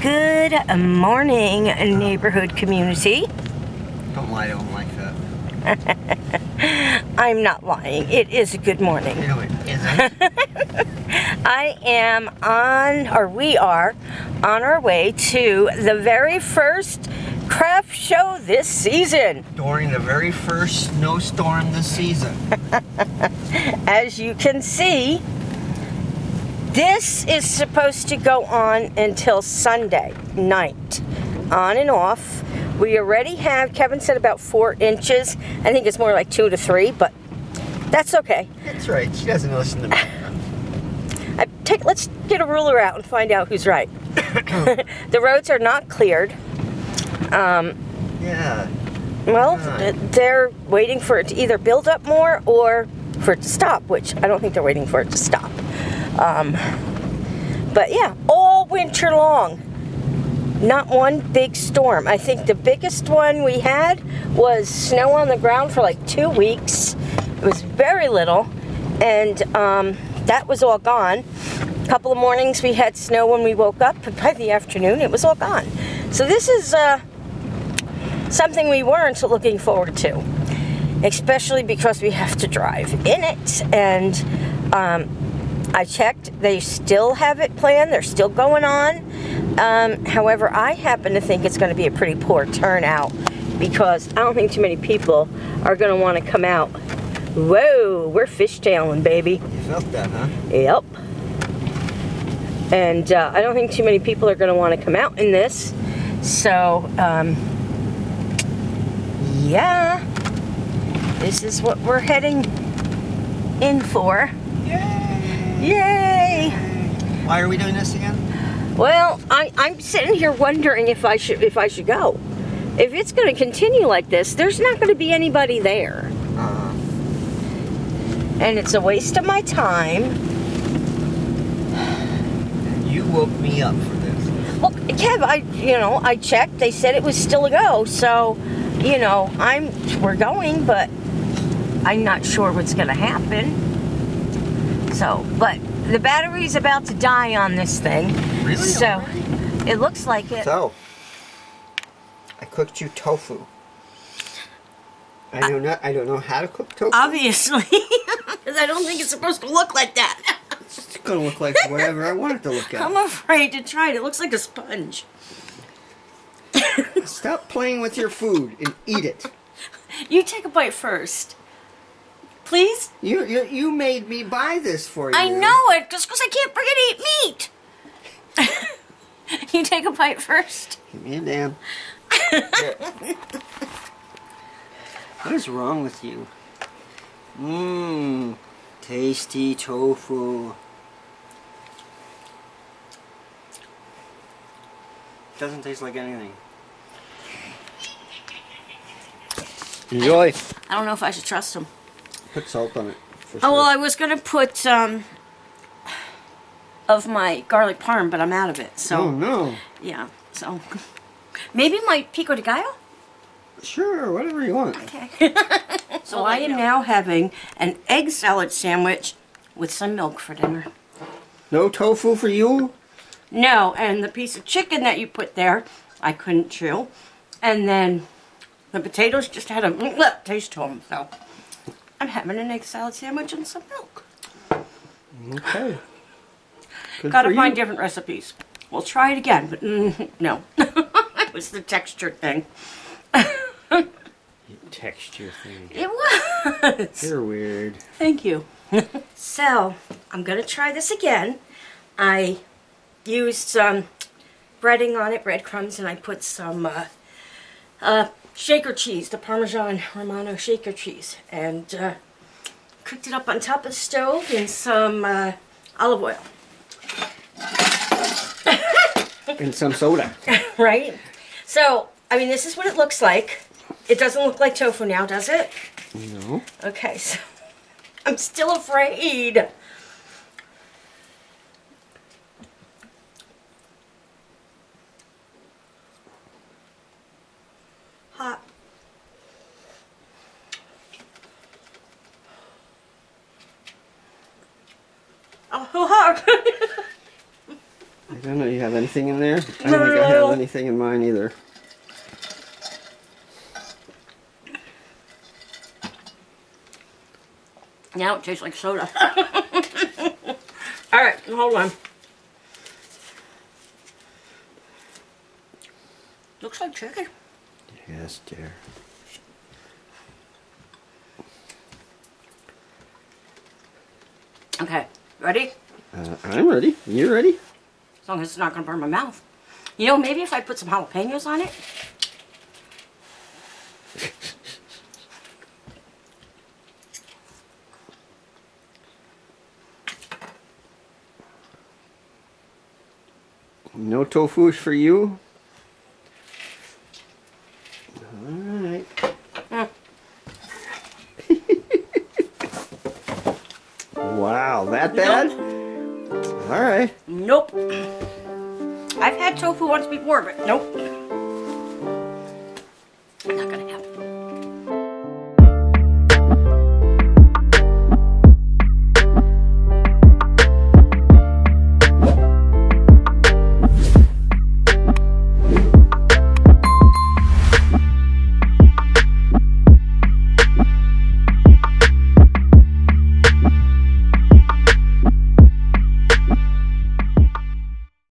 Good morning, neighborhood community. Don't lie to him like that. I'm not lying. It is a good morning. Know it isn't. I am on, or we are, on our way to the very first craft show this season. During the very first snowstorm this season. As you can see, this is supposed to go on until Sunday night, on and off. We already have, Kevin said about four inches. I think it's more like two to three, but that's okay. That's right. She doesn't listen to me. I take, let's get a ruler out and find out who's right. the roads are not cleared. Um, Yeah. well, they're waiting for it to either build up more or for it to stop, which I don't think they're waiting for it to stop. Um, but yeah, all winter long, not one big storm. I think the biggest one we had was snow on the ground for like two weeks. It was very little, and um, that was all gone. A couple of mornings we had snow when we woke up, but by the afternoon it was all gone. So this is uh, something we weren't looking forward to, especially because we have to drive in it. And um, I checked, they still have it planned, they're still going on. Um, however, I happen to think it's going to be a pretty poor turnout because I don't think too many people are going to want to come out. Whoa, we're fishtailing, baby. You felt that, huh? Yep. And uh, I don't think too many people are going to want to come out in this. So, um, yeah. This is what we're heading in for. Yay! Yay! Why are we doing this again? Well, I, I'm sitting here wondering if I should if I should go. If it's going to continue like this, there's not going to be anybody there, Uh, and it's a waste of my time. you woke me up for this. Well, Kev, I you know I checked. They said it was still a go. So, you know, I'm we're going, but I'm not sure what's going to happen. So, but the battery's about to die on this thing. Really? So, Already? it looks like it. So, I cooked you tofu. I uh, don't know. I don't know how to cook tofu. Obviously, because I don't think it's supposed to look like that. It's gonna look like whatever I want it to look like. I'm afraid to try it. It looks like a sponge. Stop playing with your food and eat it. You take a bite first, please. You you, you made me buy this for you. I know it, just because I can't freaking eat meat. you take a bite first. Give me a damn. what is wrong with you? Mmm, tasty tofu. Doesn't taste like anything. Enjoy. I don't know if I should trust him. Put salt on it. For Oh well. I was gonna put um of my garlic parm, but I'm out of it. So Oh no. yeah, so maybe my pico de gallo. Sure, whatever you want. Okay. so I am now having an egg salad sandwich with some milk for dinner. No tofu for you? No, and the piece of chicken that you put there, I couldn't chew. And then the potatoes just had a bleh taste to them. So I'm having an egg salad sandwich and some milk. Okay. Good Gotta find you. different recipes. We'll try it again, but mm, no. it was the texture thing. Texture thing. It was. You're weird. Thank you. so, I'm going to try this again. I used some breading on it, breadcrumbs, and I put some uh, uh, shaker cheese, the Parmesan Romano shaker cheese, and uh, cooked it up on top of the stove in some uh, olive oil. And some soda. right? So, I mean, this is what it looks like. It doesn't look like tofu now, does it? No. Okay, so I'm still afraid. Oh, hot. don't know. You have anything in there? I don't think no, I no. have anything in mine either. Now it tastes like soda. All right, hold on. Looks like chicken. Yes, dear. Okay, ready? Uh, I'm ready. You ready? As long as it's not gonna burn my mouth. You know, maybe if I put some jalapenos on it. No tofu for you. All right. Mm. Wow, that bad? All right. Nope. I've had tofu once before, but nope. Not gonna.